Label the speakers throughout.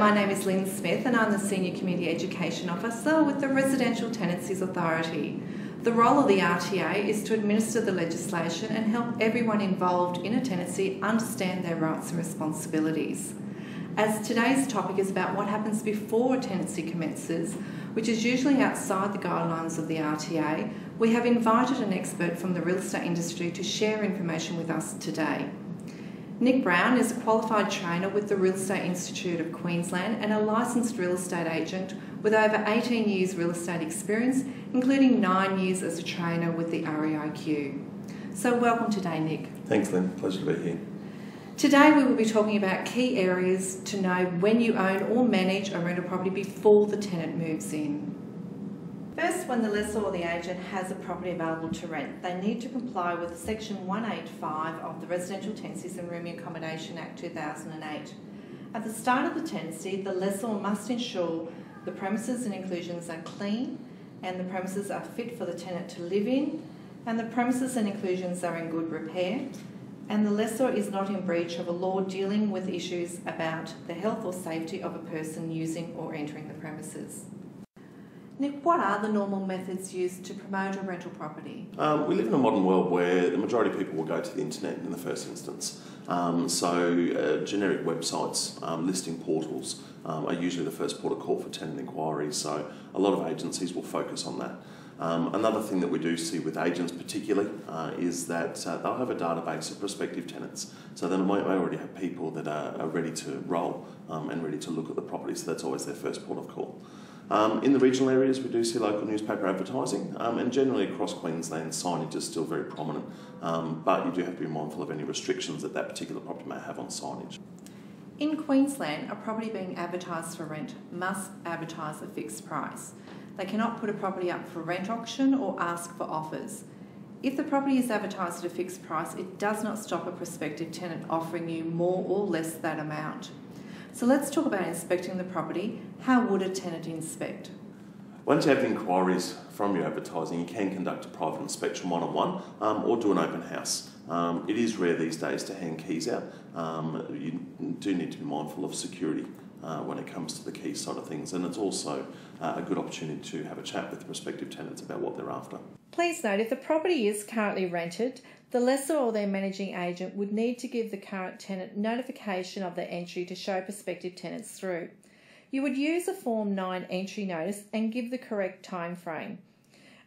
Speaker 1: my name is Lynn Smith and I'm the Senior Community Education Officer with the Residential Tenancies Authority. The role of the RTA is to administer the legislation and help everyone involved in a tenancy understand their rights and responsibilities. As today's topic is about what happens before a tenancy commences, which is usually outside the guidelines of the RTA, we have invited an expert from the real estate industry to share information with us today. Nick Brown is a qualified trainer with the Real Estate Institute of Queensland and a licensed real estate agent with over 18 years real estate experience, including nine years as a trainer with the REIQ. So, welcome today, Nick.
Speaker 2: Thanks, Lynn. Pleasure to be here.
Speaker 1: Today, we will be talking about key areas to know when you own or manage a rental property before the tenant moves in. First, when the lessor or the agent has a property available to rent, they need to comply with Section 185 of the Residential Tenancies and Rooming Accommodation Act 2008. At the start of the tenancy, the lessor must ensure the premises and inclusions are clean and the premises are fit for the tenant to live in and the premises and inclusions are in good repair and the lessor is not in breach of a law dealing with issues about the health or safety of a person using or entering the premises. Nick, what are the normal methods used to promote a rental property?
Speaker 2: Um, we live in a modern world where the majority of people will go to the internet in the first instance. Um, so, uh, generic websites, um, listing portals um, are usually the first port of call for tenant inquiries. So, a lot of agencies will focus on that. Um, another thing that we do see with agents, particularly, uh, is that uh, they'll have a database of prospective tenants. So they might already have people that are, are ready to roll um, and ready to look at the property. So that's always their first port of call. Um, in the regional areas, we do see local newspaper advertising, um, and generally across Queensland, signage is still very prominent, um, but you do have to be mindful of any restrictions that that particular property may have on signage.
Speaker 1: In Queensland, a property being advertised for rent must advertise a fixed price. They cannot put a property up for rent auction or ask for offers. If the property is advertised at a fixed price, it does not stop a prospective tenant offering you more or less that amount. So let's talk about inspecting the property. How would a tenant inspect?
Speaker 2: Once you have inquiries from your advertising, you can conduct a private inspection one on one or do an open house. Um, it is rare these days to hand keys out. Um, you do need to be mindful of security uh, when it comes to the key side of things, and it's also uh, a good opportunity to have a chat with prospective tenants about what they're after.
Speaker 1: Please note if the property is currently rented, the lessor or their managing agent would need to give the current tenant notification of their entry to show prospective tenants through. You would use a Form 9 entry notice and give the correct time frame.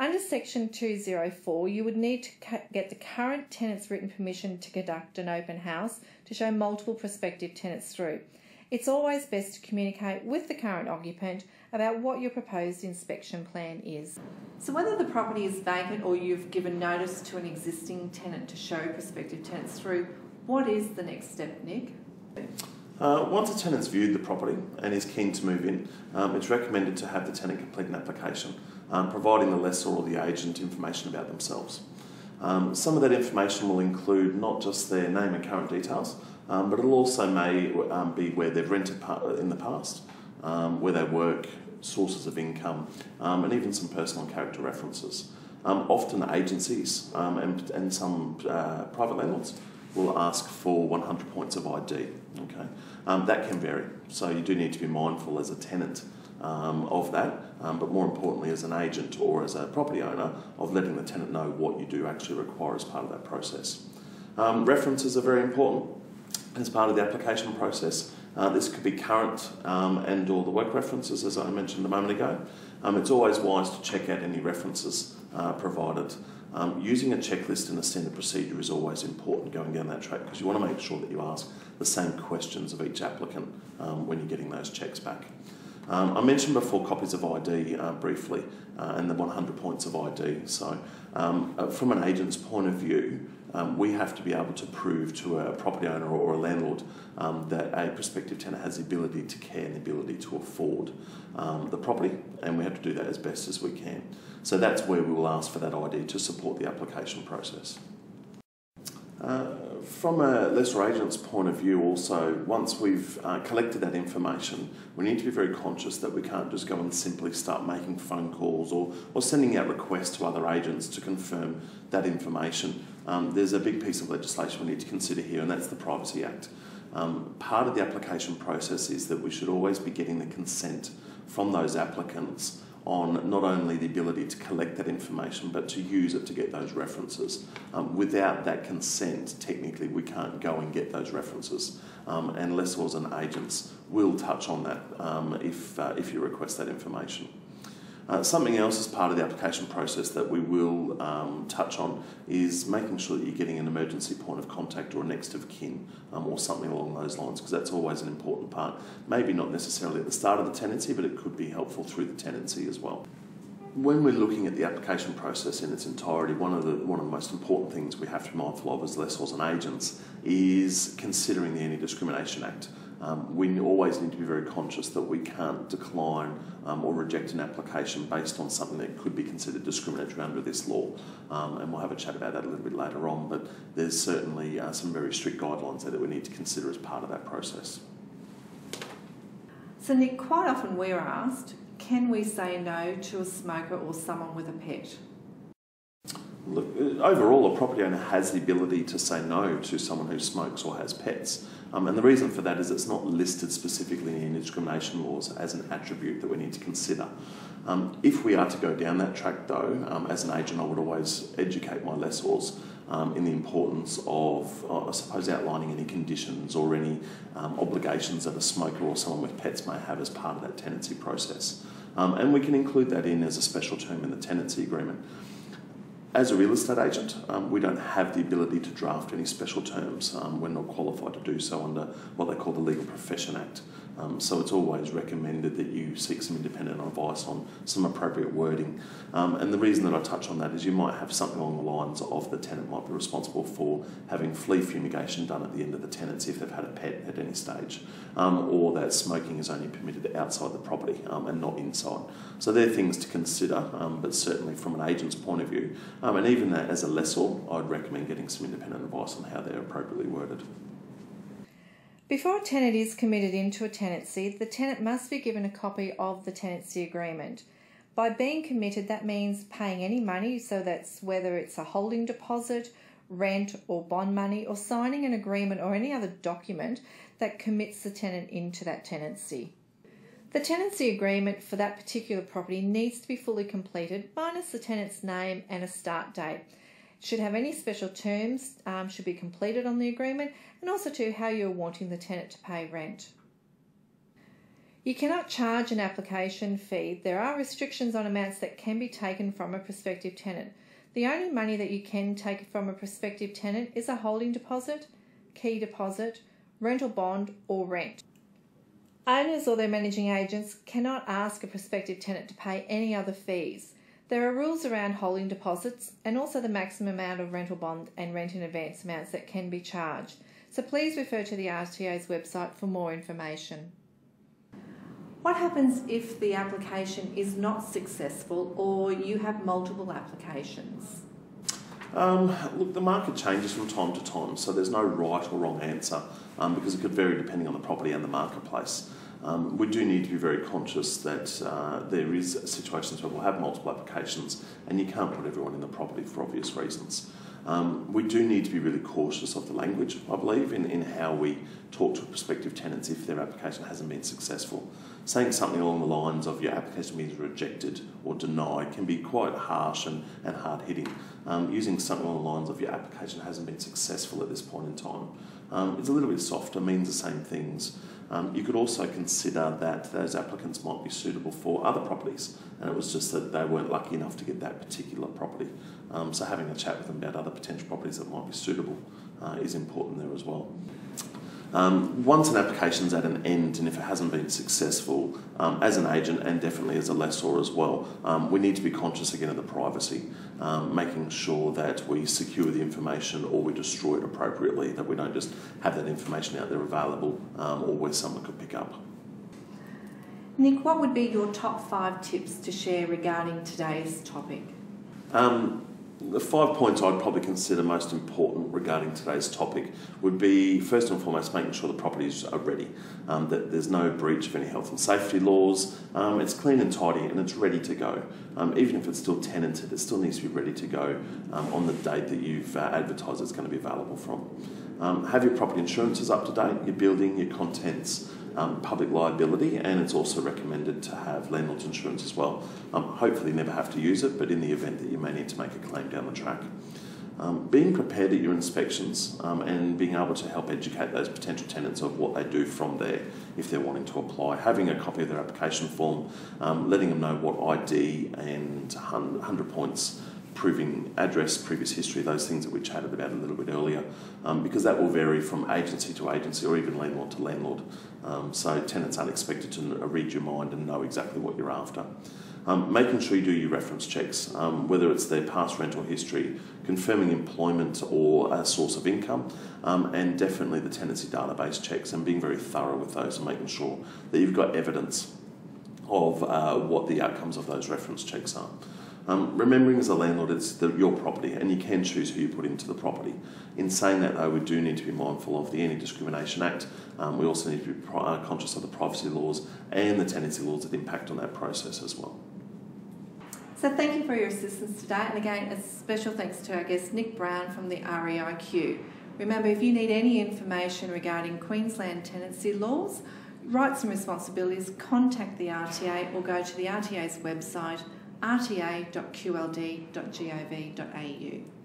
Speaker 1: Under Section 204, you would need to get the current tenant's written permission to conduct an open house to show multiple prospective tenants through. It's always best to communicate with the current occupant about what your proposed inspection plan is. So, whether the property is vacant or you've given notice to an existing tenant to show prospective tenants through, what is the next step, Nick?
Speaker 2: Uh, once a tenant's viewed the property and is keen to move in, um, it's recommended to have the tenant complete an application, um, providing the lessor or the agent information about themselves. Um, some of that information will include not just their name and current details, um, but it also may um, be where they've rented in the past, um, where they work, sources of income, um, and even some personal character references. Um, often agencies um, and, and some uh, private landlords will ask for 100 points of ID. Okay, um, that can vary, so you do need to be mindful as a tenant um, of that, um, but more importantly, as an agent or as a property owner, of letting the tenant know what you do actually require as part of that process. Um, references are very important as part of the application process. Uh, this could be current um, and or the work references, as I mentioned a moment ago. Um, it's always wise to check out any references uh, provided. Um, using a checklist and a standard procedure is always important going down that track because you want to make sure that you ask the same questions of each applicant um, when you're getting those checks back. Um, I mentioned before copies of ID uh, briefly uh, and the 100 points of ID. So, um, uh, from an agent's point of view, um, we have to be able to prove to a property owner or a landlord um, that a prospective tenant has the ability to care and the ability to afford um, the property, and we have to do that as best as we can. So that's where we will ask for that ID to support the application process. Uh, from a lessor agent's point of view, also, once we've uh, collected that information, we need to be very conscious that we can't just go and simply start making phone calls or, or sending out requests to other agents to confirm that information. Um, there's a big piece of legislation we need to consider here, and that's the Privacy Act. Um, part of the application process is that we should always be getting the consent from those applicants on not only the ability to collect that information but to use it to get those references. Um, without that consent, technically, we can't go and get those references. Um, and lessors and agents will touch on that um, if, uh, if you request that information. Uh, something else as part of the application process that we will um, touch on is making sure that you're getting an emergency point of contact or a next of kin um, or something along those lines because that's always an important part. Maybe not necessarily at the start of the tenancy, but it could be helpful through the tenancy as well. When we're looking at the application process in its entirety, one of the one of the most important things we have to be mindful of as lessors and agents is considering the Anti Discrimination Act. Um, we always need to be very conscious that we can't decline um, or reject an application based on something that could be considered discriminatory under this law. Um, and we'll have a chat about that a little bit later on, but there's certainly uh, some very strict guidelines there that we need to consider as part of that process.
Speaker 1: So, Nick, quite often we're asked can we say no to a smoker or someone with a pet?
Speaker 2: Look, overall, a property owner has the ability to say no to someone who smokes or has pets. Um, and the reason for that is it's not listed specifically in discrimination laws as an attribute that we need to consider. Um, if we are to go down that track, though, um, as an agent, I would always educate my lessors um, in the importance of, uh, I suppose, outlining any conditions or any um, obligations that a smoker or someone with pets may have as part of that tenancy process. Um, and we can include that in as a special term in the tenancy agreement. As a real estate agent, um, we don't have the ability to draft any special terms. Um, we're not qualified to do so under what they call the Legal Profession Act. Um, so it's always recommended that you seek some independent advice on some appropriate wording. Um, and the reason that I touch on that is you might have something along the lines of the tenant might be responsible for having flea fumigation done at the end of the tenancy if they've had a pet at any stage, um, or that smoking is only permitted outside the property um, and not inside. So they're things to consider, um, but certainly from an agent's point of view, um, and even as a lessor, I'd recommend getting some independent advice on how they're appropriately worded.
Speaker 1: Before a tenant is committed into a tenancy, the tenant must be given a copy of the tenancy agreement. By being committed, that means paying any money, so that's whether it's a holding deposit, rent, or bond money, or signing an agreement or any other document that commits the tenant into that tenancy. The tenancy agreement for that particular property needs to be fully completed, minus the tenant's name and a start date should have any special terms um, should be completed on the agreement and also to how you're wanting the tenant to pay rent. You cannot charge an application fee. There are restrictions on amounts that can be taken from a prospective tenant. The only money that you can take from a prospective tenant is a holding deposit, key deposit, rental bond, or rent. Owners or their managing agents cannot ask a prospective tenant to pay any other fees. There are rules around holding deposits and also the maximum amount of rental bond and rent in advance amounts that can be charged. So please refer to the RTA's website for more information. What happens if the application is not successful or you have multiple applications?
Speaker 2: Um, look, the market changes from time to time, so there's no right or wrong answer um, because it could vary depending on the property and the marketplace. Um, we do need to be very conscious that uh, there is situations where we'll have multiple applications and you can't put everyone in the property for obvious reasons. Um, we do need to be really cautious of the language, I believe, in, in how we talk to prospective tenants if their application hasn't been successful. Saying something along the lines of your application being rejected or denied can be quite harsh and, and hard hitting. Um, using something along the lines of your application hasn't been successful at this point in time um, it's a little bit softer, means the same things. Um, you could also consider that those applicants might be suitable for other properties, and it was just that they weren't lucky enough to get that particular property. Um, so having a chat with them about other potential properties that might be suitable uh, is important there as well. Um, once an application's at an end and if it hasn't been successful, um, as an agent and definitely as a lessor as well, um, we need to be conscious again of the privacy, um, making sure that we secure the information or we destroy it appropriately, that we don't just have that information out there available um, or where someone could pick up.
Speaker 1: Nick, what would be your top five tips to share regarding today's topic?
Speaker 2: Um, the five points I'd probably consider most important regarding today's topic would be first and foremost making sure the properties are ready, um, that there's no breach of any health and safety laws, um, it's clean and tidy and it's ready to go. Um, even if it's still tenanted, it still needs to be ready to go um, on the date that you've uh, advertised it's going to be available from. Um, have your property insurances up to date, your building, your contents, um, public liability, and it's also recommended to have landlord's insurance as well. Um, hopefully, never have to use it, but in the event that you may need to make a claim down the track. Um, being prepared at your inspections um, and being able to help educate those potential tenants of what they do from there if they're wanting to apply. Having a copy of their application form, um, letting them know what ID and 100 points proving address, previous history, those things that we chatted about a little bit earlier, um, because that will vary from agency to agency or even landlord to landlord. Um, so tenants aren't expected to read your mind and know exactly what you're after. Um, making sure you do your reference checks, um, whether it's their past rental history, confirming employment or a source of income, um, and definitely the tenancy database checks and being very thorough with those and making sure that you've got evidence of uh, what the outcomes of those reference checks are. Um, remembering as a landlord, it's the, your property and you can choose who you put into the property. In saying that, though, we do need to be mindful of the Anti Discrimination Act. Um, we also need to be uh, conscious of the privacy laws and the tenancy laws that impact on that process as well.
Speaker 1: So thank you for your assistance today, and again, a special thanks to our guest Nick Brown from the REIQ. Remember, if you need any information regarding Queensland tenancy laws, rights and responsibilities, contact the RTA or go to the RTA's website rta.qld.gov.au.